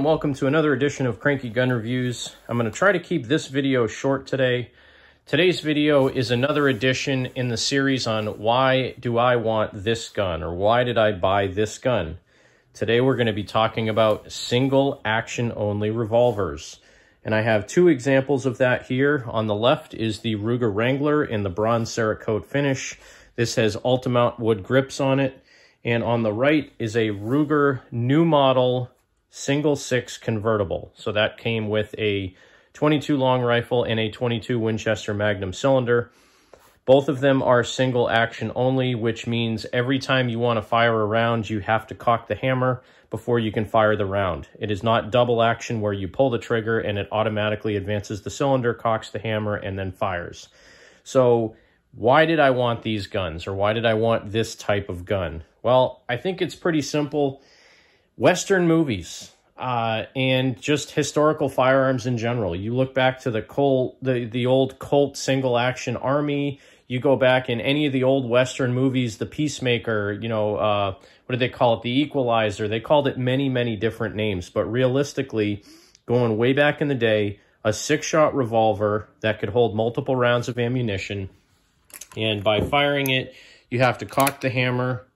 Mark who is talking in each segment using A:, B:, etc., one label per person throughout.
A: And welcome to another edition of Cranky Gun Reviews. I'm going to try to keep this video short today. Today's video is another edition in the series on why do I want this gun or why did I buy this gun. Today we're going to be talking about single action only revolvers. And I have two examples of that here. On the left is the Ruger Wrangler in the bronze Cerakote finish. This has Altamont wood grips on it. And on the right is a Ruger new model single six convertible. So that came with a 22 long rifle and a 22 Winchester Magnum cylinder. Both of them are single action only, which means every time you want to fire a round, you have to cock the hammer before you can fire the round. It is not double action where you pull the trigger and it automatically advances the cylinder, cocks the hammer, and then fires. So why did I want these guns or why did I want this type of gun? Well, I think it's pretty simple. Western movies uh, and just historical firearms in general. You look back to the Colt, the the old Colt single action army. You go back in any of the old Western movies, the Peacemaker. You know, uh, what do they call it? The Equalizer. They called it many many different names, but realistically, going way back in the day, a six shot revolver that could hold multiple rounds of ammunition, and by firing it, you have to cock the hammer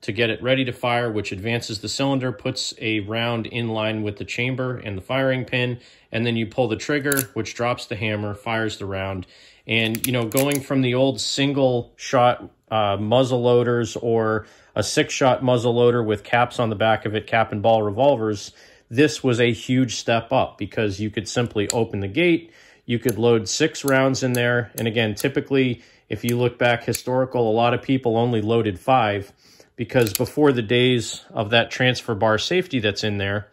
A: to get it ready to fire, which advances the cylinder, puts a round in line with the chamber and the firing pin, and then you pull the trigger, which drops the hammer, fires the round. And, you know, going from the old single shot uh, muzzle loaders or a six shot muzzle loader with caps on the back of it, cap and ball revolvers, this was a huge step up because you could simply open the gate, you could load six rounds in there. And again, typically, if you look back historical, a lot of people only loaded five because before the days of that transfer bar safety that's in there,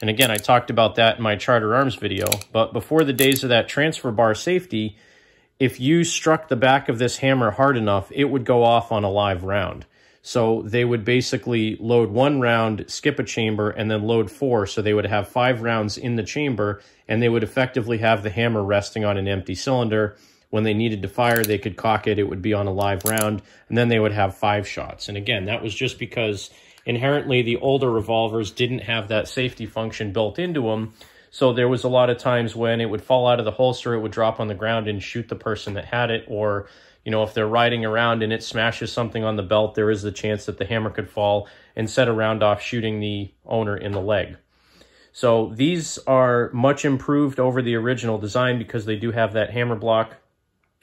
A: and again, I talked about that in my Charter Arms video, but before the days of that transfer bar safety, if you struck the back of this hammer hard enough, it would go off on a live round. So they would basically load one round, skip a chamber, and then load four. So they would have five rounds in the chamber, and they would effectively have the hammer resting on an empty cylinder when they needed to fire, they could cock it. It would be on a live round, and then they would have five shots. And again, that was just because inherently the older revolvers didn't have that safety function built into them. So there was a lot of times when it would fall out of the holster, it would drop on the ground and shoot the person that had it. Or, you know, if they're riding around and it smashes something on the belt, there is the chance that the hammer could fall and set a round off, shooting the owner in the leg. So these are much improved over the original design because they do have that hammer block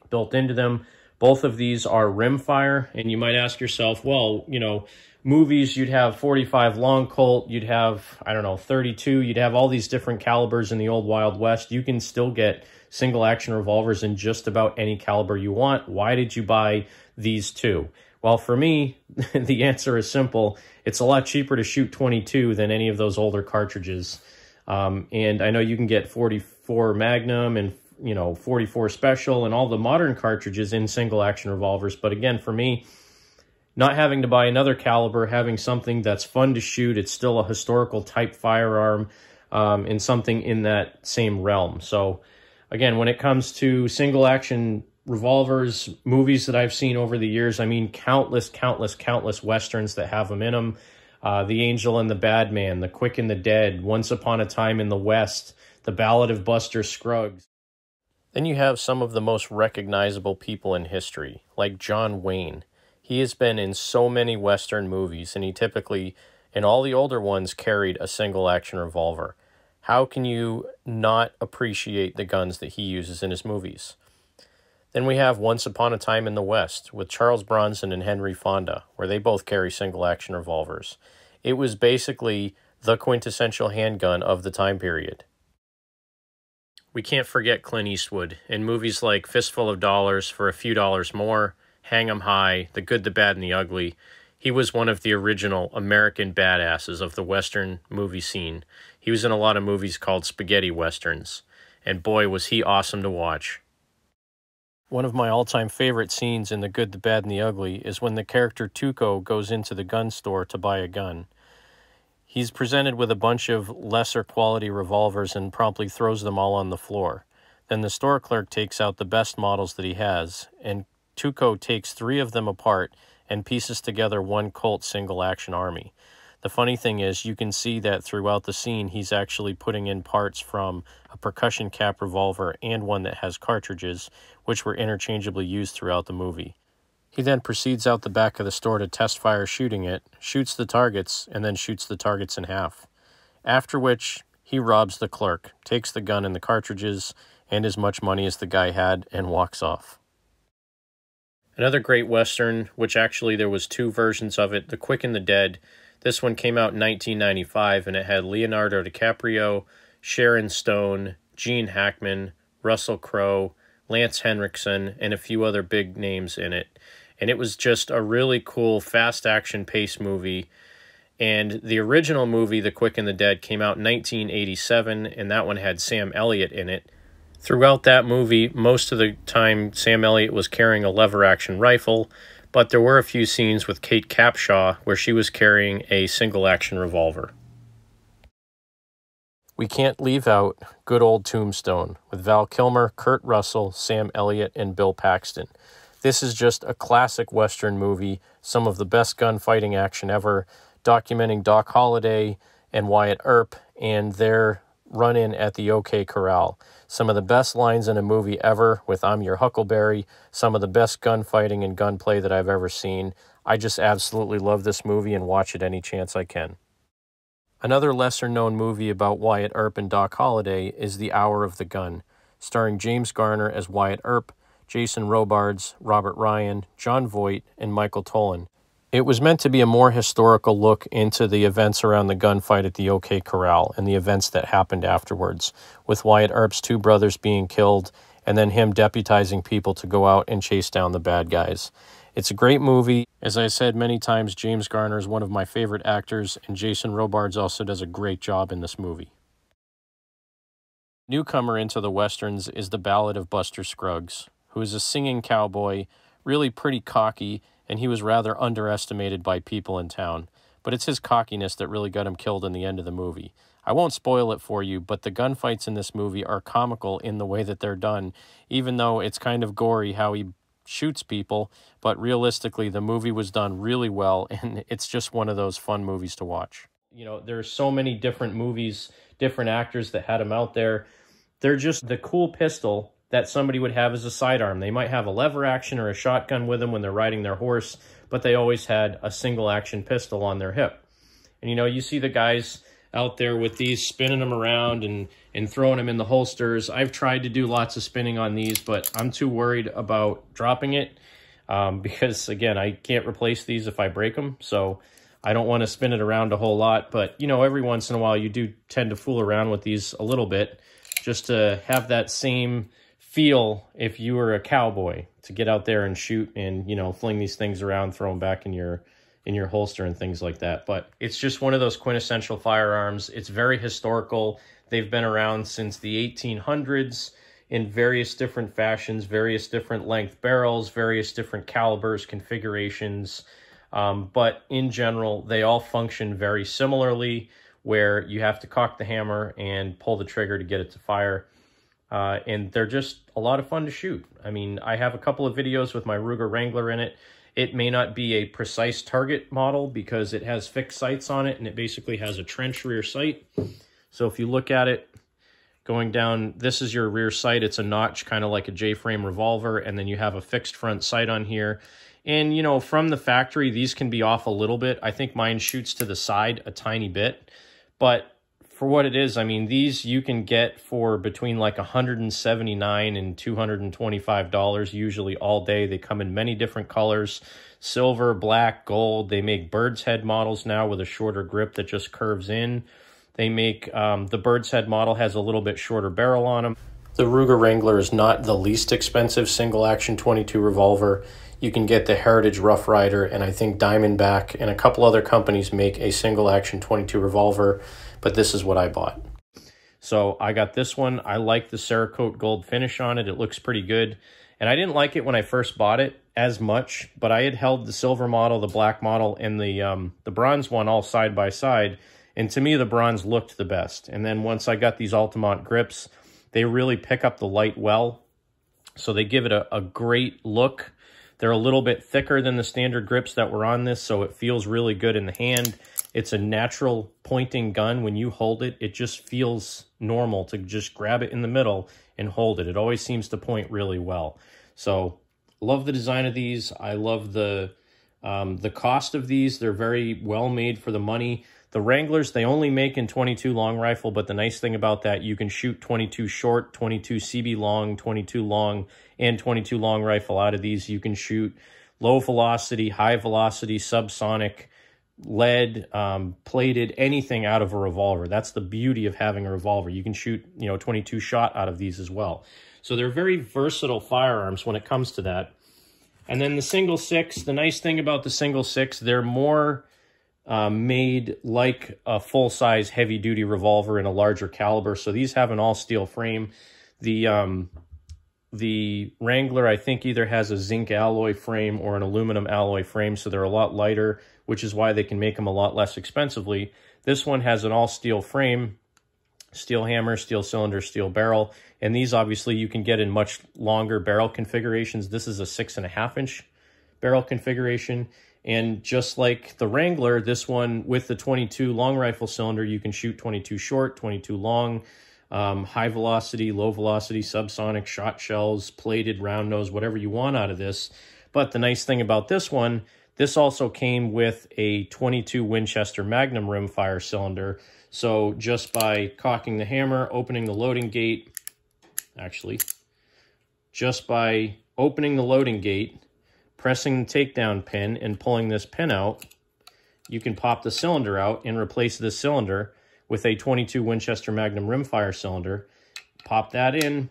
A: built into them. Both of these are rimfire, and you might ask yourself, well, you know, movies, you'd have 45 long Colt, you'd have, I don't know, 32, you'd have all these different calibers in the old Wild West. You can still get single action revolvers in just about any caliber you want. Why did you buy these two? Well, for me, the answer is simple. It's a lot cheaper to shoot 22 than any of those older cartridges. Um, and I know you can get 44 Magnum and you know 44 special and all the modern cartridges in single action revolvers. But again for me not having to buy another caliber having something that's fun to shoot it's still a historical type firearm um, and something in that same realm. So again when it comes to single action revolvers movies that i've seen over the years i mean countless countless countless westerns that have them in them uh, the angel and the bad man the quick and the dead once upon a time in the west the ballad of buster scruggs then you have some of the most recognizable people in history, like John Wayne. He has been in so many Western movies, and he typically, in all the older ones, carried a single action revolver. How can you not appreciate the guns that he uses in his movies? Then we have Once Upon a Time in the West with Charles Bronson and Henry Fonda, where they both carry single action revolvers. It was basically the quintessential handgun of the time period. We can't forget Clint Eastwood in movies like Fistful of Dollars for a few dollars more, Hang 'em High, The Good, the Bad, and the Ugly. He was one of the original American badasses of the Western movie scene. He was in a lot of movies called spaghetti westerns, and boy, was he awesome to watch. One of my all time favorite scenes in The Good, the Bad, and the Ugly is when the character Tuco goes into the gun store to buy a gun. He's presented with a bunch of lesser quality revolvers and promptly throws them all on the floor. Then the store clerk takes out the best models that he has, and Tuco takes three of them apart and pieces together one Colt single action army. The funny thing is, you can see that throughout the scene, he's actually putting in parts from a percussion cap revolver and one that has cartridges, which were interchangeably used throughout the movie. He then proceeds out the back of the store to test fire shooting it, shoots the targets, and then shoots the targets in half. After which, he robs the clerk, takes the gun and the cartridges, and as much money as the guy had, and walks off. Another great Western, which actually there was two versions of it, The Quick and the Dead, this one came out in 1995 and it had Leonardo DiCaprio, Sharon Stone, Gene Hackman, Russell Crowe, Lance Henriksen, and a few other big names in it. And it was just a really cool, fast action pace movie. And the original movie, The Quick and the Dead, came out in 1987, and that one had Sam Elliott in it. Throughout that movie, most of the time, Sam Elliott was carrying a lever action rifle, but there were a few scenes with Kate Capshaw where she was carrying a single action revolver. We can't leave out good old Tombstone with Val Kilmer, Kurt Russell, Sam Elliott, and Bill Paxton. This is just a classic Western movie, some of the best gunfighting action ever, documenting Doc Holliday and Wyatt Earp and their run in at the OK Corral. Some of the best lines in a movie ever with I'm Your Huckleberry, some of the best gunfighting and gunplay that I've ever seen. I just absolutely love this movie and watch it any chance I can. Another lesser known movie about Wyatt Earp and Doc Holliday is The Hour of the Gun, starring James Garner as Wyatt Earp, Jason Robards, Robert Ryan, Jon Voight, and Michael Tolan. It was meant to be a more historical look into the events around the gunfight at the OK Corral and the events that happened afterwards, with Wyatt Earp's two brothers being killed and then him deputizing people to go out and chase down the bad guys. It's a great movie. As I said many times, James Garner is one of my favorite actors, and Jason Robards also does a great job in this movie. Newcomer into the Westerns is the Ballad of Buster Scruggs, who is a singing cowboy, really pretty cocky, and he was rather underestimated by people in town. But it's his cockiness that really got him killed in the end of the movie. I won't spoil it for you, but the gunfights in this movie are comical in the way that they're done, even though it's kind of gory how he shoots people. But realistically, the movie was done really well, and it's just one of those fun movies to watch. You know, there's so many different movies, different actors that had him out there. They're just the cool pistol that somebody would have as a sidearm. They might have a lever action or a shotgun with them when they're riding their horse, but they always had a single action pistol on their hip. And you know, you see the guys out there with these spinning them around and and throwing them in the holsters. I've tried to do lots of spinning on these, but I'm too worried about dropping it um, because again, I can't replace these if I break them. So I don't want to spin it around a whole lot, but you know, every once in a while you do tend to fool around with these a little bit just to have that same feel if you were a cowboy to get out there and shoot and you know fling these things around throw them back in your in your holster and things like that. But it's just one of those quintessential firearms. It's very historical. They've been around since the 1800s in various different fashions various different length barrels various different calibers configurations. Um, but in general they all function very similarly where you have to cock the hammer and pull the trigger to get it to fire uh, and they're just a lot of fun to shoot. I mean, I have a couple of videos with my Ruger Wrangler in it. It may not be a precise target model because it has fixed sights on it and it basically has a trench rear sight. So if you look at it going down, this is your rear sight. It's a notch, kind of like a J-frame revolver, and then you have a fixed front sight on here. And, you know, from the factory, these can be off a little bit. I think mine shoots to the side a tiny bit, but for what it is, I mean, these you can get for between like 179 and 225 dollars usually all day. They come in many different colors, silver, black, gold. They make bird's head models now with a shorter grip that just curves in. They make um, the bird's head model has a little bit shorter barrel on them. The Ruger Wrangler is not the least expensive single action 22 revolver. You can get the Heritage Rough Rider, and I think Diamondback and a couple other companies make a single action 22 revolver but this is what I bought. So I got this one. I like the Cerakote gold finish on it. It looks pretty good. And I didn't like it when I first bought it as much, but I had held the silver model, the black model, and the um, the bronze one all side by side. And to me, the bronze looked the best. And then once I got these Altamont grips, they really pick up the light well. So they give it a, a great look. They're a little bit thicker than the standard grips that were on this, so it feels really good in the hand. It's a natural pointing gun. When you hold it, it just feels normal to just grab it in the middle and hold it. It always seems to point really well. So love the design of these. I love the um, the cost of these. They're very well made for the money. The Wranglers, they only make in 22 long rifle, but the nice thing about that, you can shoot 22 short, 22 CB long, 22 long, and 22 long rifle out of these. You can shoot low velocity, high velocity, subsonic, lead, um, plated, anything out of a revolver. That's the beauty of having a revolver. You can shoot, you know, 22 shot out of these as well. So they're very versatile firearms when it comes to that. And then the single six, the nice thing about the single six, they're more uh, made like a full-size heavy-duty revolver in a larger caliber. So these have an all-steel frame. The um, the Wrangler, I think, either has a zinc alloy frame or an aluminum alloy frame, so they're a lot lighter, which is why they can make them a lot less expensively. This one has an all-steel frame, steel hammer, steel cylinder, steel barrel, and these obviously you can get in much longer barrel configurations. This is a six and a half inch barrel configuration. And just like the Wrangler, this one with the 22 long rifle cylinder, you can shoot 22 short, 22 long, um, high velocity, low velocity, subsonic, shot shells, plated, round nose, whatever you want out of this. But the nice thing about this one, this also came with a 22 Winchester Magnum rimfire cylinder. So just by cocking the hammer, opening the loading gate, actually, just by opening the loading gate, pressing the takedown pin and pulling this pin out, you can pop the cylinder out and replace this cylinder with a 22 Winchester Magnum rimfire cylinder. Pop that in,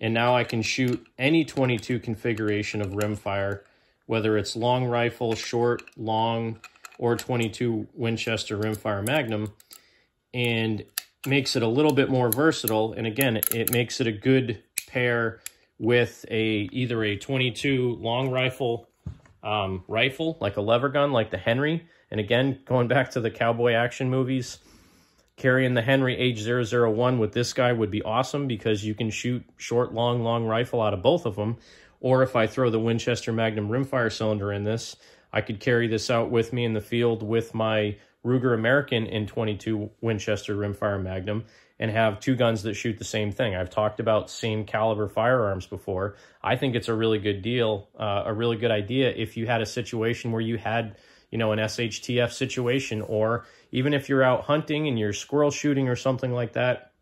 A: and now I can shoot any 22 configuration of rimfire, whether it's long rifle, short, long, or 22 Winchester rimfire Magnum, and makes it a little bit more versatile. And again, it makes it a good pair with a either a 22 long rifle um, rifle, like a lever gun, like the Henry. And again, going back to the cowboy action movies, carrying the Henry H001 with this guy would be awesome because you can shoot short, long, long rifle out of both of them. Or if I throw the Winchester Magnum rimfire cylinder in this, I could carry this out with me in the field with my Ruger American in 22 Winchester rimfire Magnum and have two guns that shoot the same thing. I've talked about same caliber firearms before. I think it's a really good deal, uh, a really good idea if you had a situation where you had, you know, an SHTF situation, or even if you're out hunting and you're squirrel shooting or something like that,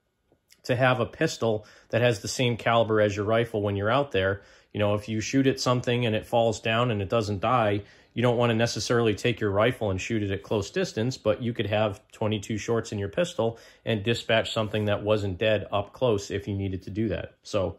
A: to have a pistol that has the same caliber as your rifle when you're out there. You know, if you shoot at something and it falls down and it doesn't die, you don't want to necessarily take your rifle and shoot it at close distance, but you could have 22 shorts in your pistol and dispatch something that wasn't dead up close if you needed to do that. So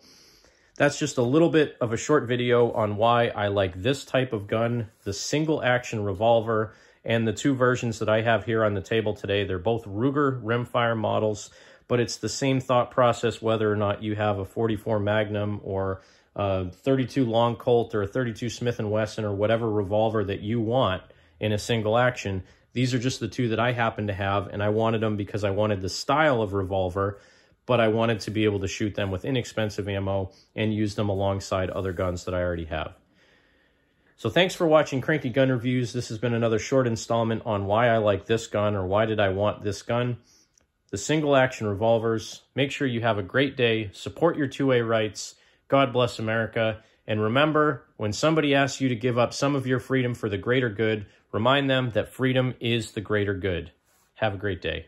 A: that's just a little bit of a short video on why I like this type of gun, the single action revolver, and the two versions that I have here on the table today. They're both Ruger rimfire models, but it's the same thought process whether or not you have a 44 Magnum or a 32 long Colt or a 32 Smith & Wesson or whatever revolver that you want in a single action. These are just the two that I happen to have, and I wanted them because I wanted the style of revolver, but I wanted to be able to shoot them with inexpensive ammo and use them alongside other guns that I already have. So thanks for watching Cranky Gun Reviews. This has been another short installment on why I like this gun or why did I want this gun. The single action revolvers. Make sure you have a great day. Support your 2A rights God bless America. And remember, when somebody asks you to give up some of your freedom for the greater good, remind them that freedom is the greater good. Have a great day.